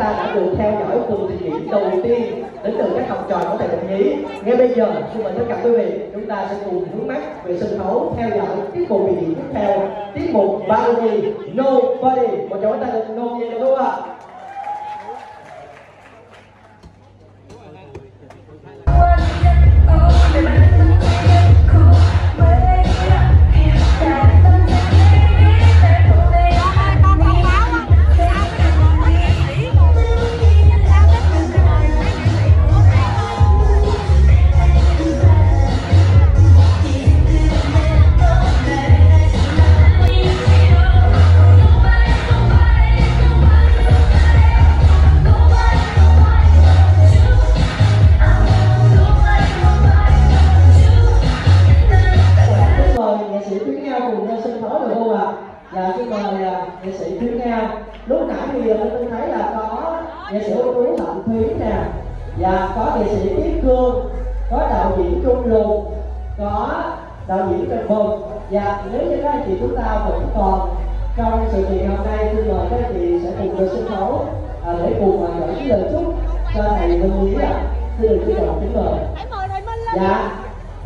ta đã được theo dõi cùng trình diễn đầu tiên đến từ các học trò của thầy Đình Nhí. Ngay bây giờ, xin mời tất cả quý vị, chúng ta sẽ cùng hướng mắt về sân khấu theo dõi tiết mục biểu diễn tiếp theo, tiết mục Ballet Nobody. Một chỗ ta được Nobody đúng không ạ? Cùng lên sân khấu được không ạ? Dạ xin mời à, nghệ sĩ Thúy Nga. Lúc nãy thì à, tôi thấy là có nghệ sĩ ưu tú Thạnh Thúy nè, dạ có nghệ sĩ Tiết Cương, có đạo diễn Trung Lùng, có đạo diễn Trần Bồng. Dạ nếu như các anh chị chúng ta vẫn còn trong sự kiện hôm nay xin mời các anh chị sẽ cùng lên sân khấu à, để cùng à, gửi cái lời chúc cho thầy Minh Lý ạ. Xin được trân trọng kính mời. Thầy Minh lên Dạ.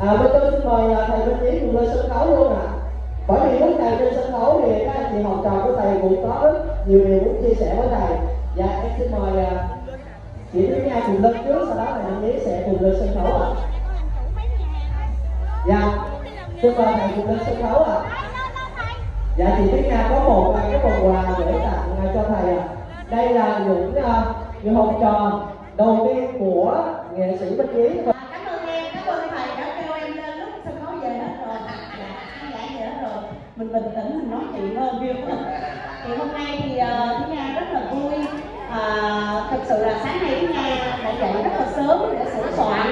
À, bây giờ xin mời à, thầy Minh Trí cùng lên sân khấu luôn ạ. Bởi vì lúc này trên sân khấu thì các anh chị học trò của thầy cũng có rất nhiều điều muốn chia sẻ với thầy. Dạ, em xin mời à, chị Thúy Nga cùng lên trước, sau đó là anh Trí sẽ cùng lên sân khấu ạ. Dạ, xin mời thầy cùng lên sân khấu ạ. Dạ, chị Thúy Nga có một à, cái phần quà gửi tặng à, cho thầy ạ. Đây là những à, những học trò đầu tiên của nghệ sĩ bích lý chuyện hơn Thì hôm nay thì uh, Thúy Nga rất là vui. À, Thực sự là sáng nay Thúy Nga đã dậy rất là sớm để sửa soạn.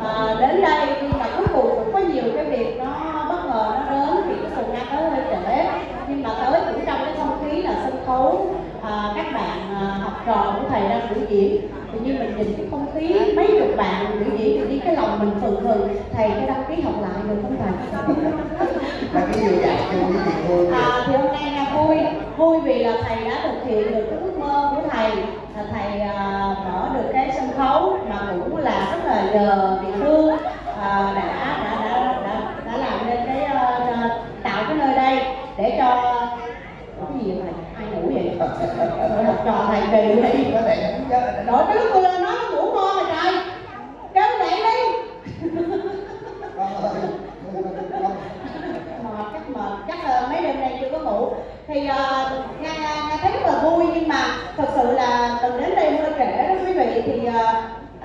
À, Đến đây nhưng mà cuối cùng cũng có nhiều cái việc nó bất ngờ nó đến Thì cái tuần Nga tới hơi trễ. Nhưng mà tới cũng trong cái không khí là sân khấu à, các bạn à, học trò của thầy đang biểu diễn. Tự nhiên mình nhìn cái không khí mấy chục bạn biểu diễn tự nhiên cái lòng mình phừng phừng. Thầy cái đăng ký học lại được không thầy? Đăng ký vô dạy chung với chị Hương à, thì hôm nay là vui. Vui vì là thầy đã thực hiện được cái ước mơ của thầy là thầy à, mở được cái sân khấu mà cũng là rất là nhờ địa phương à, đã, đã đã đã đã làm nên cái à, tạo cái nơi đây để cho cái gì vậy? Thầy ai ngủ vậy? Học trò thầy kỳ Đội cái lúc tôi lên nói nó ngủ ngon rồi trời Kêu dậy đi con ơi con Mệt chắc mệt, chắc là mấy đêm nay chưa có ngủ Thì uh, Nga, Nga thấy rất là vui nhưng mà thật sự là từng đến đây hơi trễ đó quý vị. Thì uh,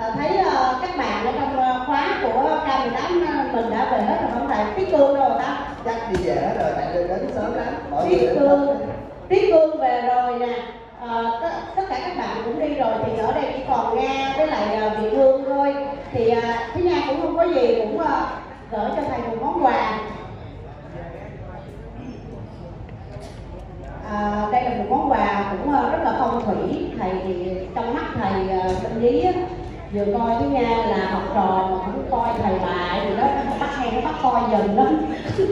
uh, thấy uh, các bạn ở trong uh, khóa của K18 uh, mình đã về hết rồi không thầy Tiết Cương đâu rồi ta chắc đi về hết rồi tại tôi đến sớm lắm. Mọi Tiết Cương. Tiết Cương về rồi nè. Ờ, tất, tất cả các bạn cũng đi rồi thì ở đây chỉ còn Nga với lại uh, Việt Hương thôi. Thì uh, Thúy Nga cũng không có gì cũng uh, gửi cho thầy một món quà À, đây là một món quà cũng uh, rất là phong thủy. Thầy thì trong mắt thầy uh, tâm lý á, vừa coi với nha là học trò mà cũng coi thầy bại thì nó bắt hay nó bắt coi dần lắm.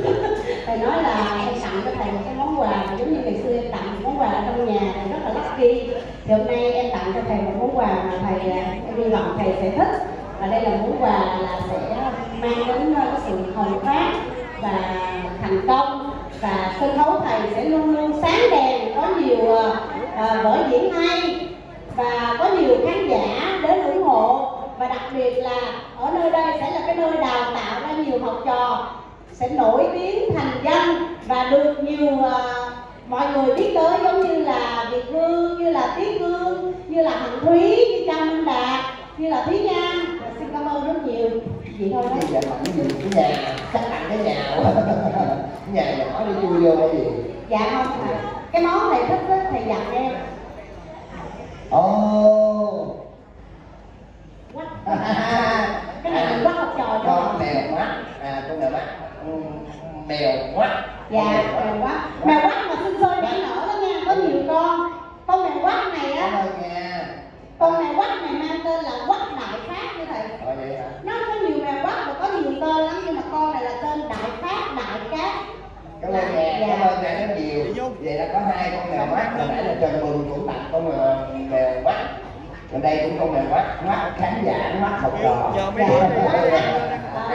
Thầy nói là em tặng cho thầy một cái món quà mà giống như ngày xưa em tặng một món quà ở trong nhà thì rất là lucky. Thì hôm nay em tặng cho thầy một món quà mà thầy em hy vọng thầy sẽ thích. Và đây là món quà là sẽ mang đến cái sự hồng phát và thành công và sân khấu thầy sẽ luôn luôn sáng đèn có nhiều à, vở diễn hay và có nhiều khán giả đến ủng hộ và đặc biệt là ở nơi đây sẽ là cái nơi đào tạo ra nhiều học trò sẽ nổi tiếng thành danh và được nhiều uh, mọi người biết tới giống như là Việt Hương, như là Tiết Hương, như là Hạnh Thúy, như Trang Minh Đạt, như là Thúy Nga. Và xin cảm ơn rất nhiều. Vậy thôi đó. cái giờ mạnh gì cái nhà chắc tặng cái nhà quá cái nhà nhỏ đi chui vô cái gì Dạ không thầy. Cái món thầy thích á, thầy dặn em. ồ Quách. Cái này mình quách học trò con mèo mắt à con mèo mắt Ừ, mèo mắt Dạ, mèo quách. Mèo quách mà sinh sôi nảy nở đó nha, có nhiều con. Con mèo quách này cảm á, ơn nha con mèo quách này mang tên là quách đại phát như thầy. Ờ, vậy hả nó có nhiều mèo quách và có nhiều tên lắm nhưng mà con này là tên đại phát đại cát cảm ơn nha Dạ. cảm ơn nha rất nhiều vậy có mắt hồi nãy là trần mừng cũng tặng con mà mèo mắt ở đây cũng con mèo mắt mắt khán giả mắt học trò.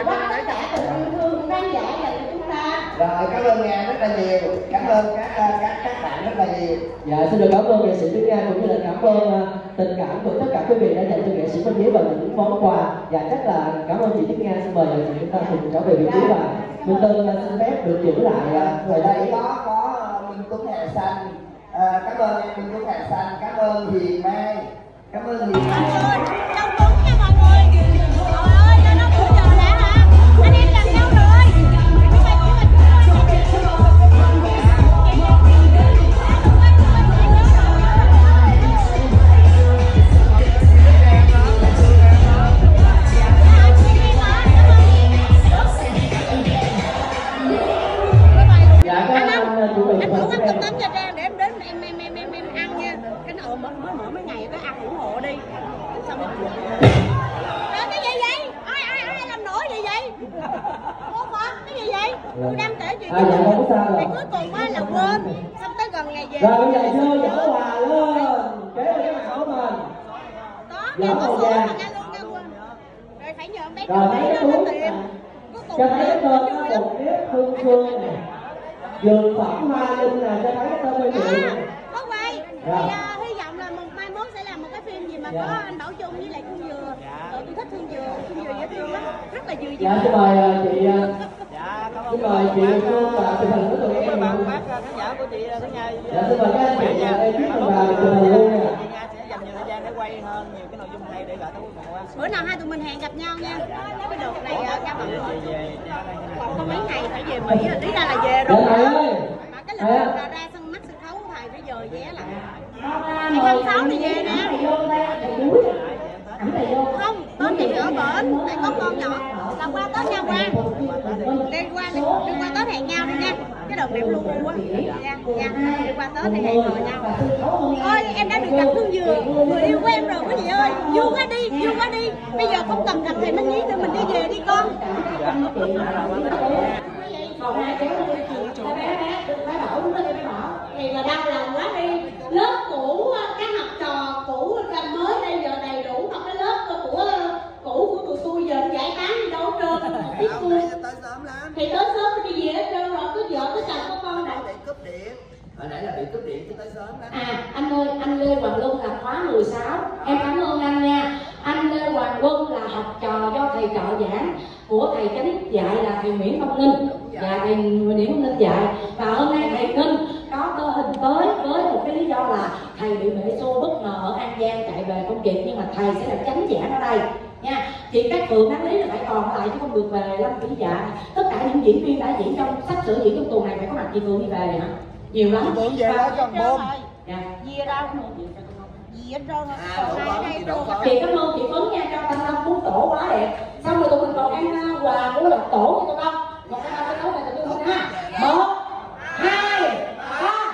Quát tất cả tình yêu thương của khán giả dành cho chúng ta rồi cảm ơn nga rất là nhiều. Cảm ơn các các các bạn rất là nhiều. Dạ, xin được cảm ơn nghệ sĩ Tuyết Nga cũng như là cảm ơn à, tình cảm của tất cả quý vị đã dành cho nghệ sĩ Minh Nhí và những món quà. Dạ, chắc là cảm ơn chị Tuyết Nga. Xin mời chị chúng ta cùng trở về vị trí và Minh Tân xin phép được giữ lại ở thời đây. Đây. có có Minh Tuấn Hà Xanh à, cảm ơn em Minh Tuấn Hà Xanh cảm ơn Hiền Mai cảm ơn Hiền Mai Đông Tuấn nha mọi người Trời ơi, lên đó buổi giờ đã hả? Anh em làm sao rồi? Dạ, các anh à, chuẩn bị Anh phần thử tiếp ăn theo. cơm mở mấy ngày có ăn ủng hộ đi. Xong rồi. Ờ, cái gì vậy? Ai ai ai làm nổi gì vậy? Ô Phật, cái gì vậy? Tôi đang kể chuyện À, dạ, không sao cuối cùng á là quên. Xong tới gần ngày về. Rồi bây giờ đưa giỏ quà lên. Kế lên cái của mình. Dạ, nghe có không số mà nghe luôn nghe quên. Rồi phải nhờ mấy cái này. Cuối cùng Cho thấy cái tên nó lắm. một nếp hương hương này. Dược phẩm hoa linh này cho thấy cái tên bên chị. Có vậy. Dạ. Thì à, hy vọng là một mai mốt sẽ làm một cái phim gì mà Dạ. có anh Bảo Trung với lại Phương Dừa. Ờ, tôi thích Phương Dừa, Phương Dừa dễ thương lắm. Rất là dừa dừa. Dạ, xin mời à, chị à, Dạ, cảm ơn xin mời chị Phương và chụp hình của tụi em. các bạn bác khán giả của chị Thúy Nga. Dạ, xin mời các anh chị Khỏe à, đây tiếp Dạ, tục vào chụp hình luôn nè. Chị Nga sẽ dành nhiều thời gian để quay hơn nhiều cái nội dung hay để gửi tới quý vị. Bữa nào hai tụi mình hẹn gặp nhau nha. Cái đợt này à, ca bận rồi. Về về chị ở đây Còn có mấy ngày phải về Mỹ rồi, lý ra là về Dạ, rồi. Mà cái lịch là ra sân mắt sân khấu thầy phải dời vé lại. Ngày tháng sáu thì về nè. Không, Tết thì ở bển, tại có con nhỏ. Là qua Tết nha qua. Đi qua đi, đi qua Tết hẹn nhau đi nha. Cái đầu này luôn quá. Nha, nha. Đi qua Tết thì hẹn hò nhau. Ôi, em đã được gặp thương Dừa, người yêu của em rồi quý vị ơi. Vui quá đi, vui quá đi. Bây giờ không cần gặp thầy Minh Nhí nữa, mình đi về đi con. còn hai cháu đi trường bé bé bé bảo nó bé bảo thì mà đau lòng quá đi lớp cũ các học trò cũ làm mới đây giờ đầy đủ mà cái lớp của cũ của tụi tôi giờ giải tán đi đâu hết trơn không biết tôi thì tới sớm thì đi về hết trơn rồi cứ vợ cứ chồng có con đâu cúp điện hồi nãy là bị cúp điện tới sớm đó. À, anh ơi, anh Lê Hoàng Luân là khóa 16 Em cảm ơn anh nha. Anh Lê Hoàng Luân là học trò do thầy trợ giảng. Của thầy chánh dạy là thầy Nguyễn Công Ninh Và thầy Nguyễn Công Ninh dạy. Và hôm nay thầy Ninh có tơ hình tới với một cái lý do là Thầy bị bể xô bất ngờ ở An Giang chạy về không kịp Nhưng mà thầy sẽ là chánh giảng ở đây. Nha chị các phường đáng lý là phải còn lại chứ không được về lâm vĩ dạ. Tất cả những diễn viên đã diễn trong sắp sửa diễn trong tuần này phải có mặt chị phượng đi về hả nhiều lắm Phượng về đó cho bom. dạ đây gì đổ đâu? bom. chị cảm ơn chị phấn nha cho thanh long bún tổ quá đẹp xong rồi tụi mình còn ăn à, quà của lộc tổ cho tụi con một cái ba cái nấu này tụi mình ha một hai ba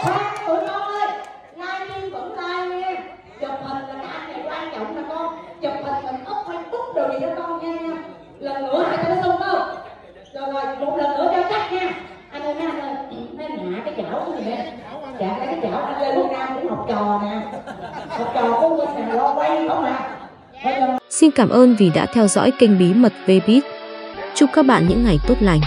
Khoan, tụi con ơi like đi vẫn like nha chụp hình là cái anh này quan trọng là con chụp hình mình up facebook rồi gì đó con nha nha lần nữa hãy cho nó sung không rồi rồi một lần nữa cho chắc nha anh ơi mấy anh ơi cái chảo gì nè chả cái chảo anh lê quốc nam cũng học trò nè học trò của mình nè lo quay không à Xin cảm ơn vì đã theo dõi kênh Bí mật Vbiz. Chúc các bạn những ngày tốt lành.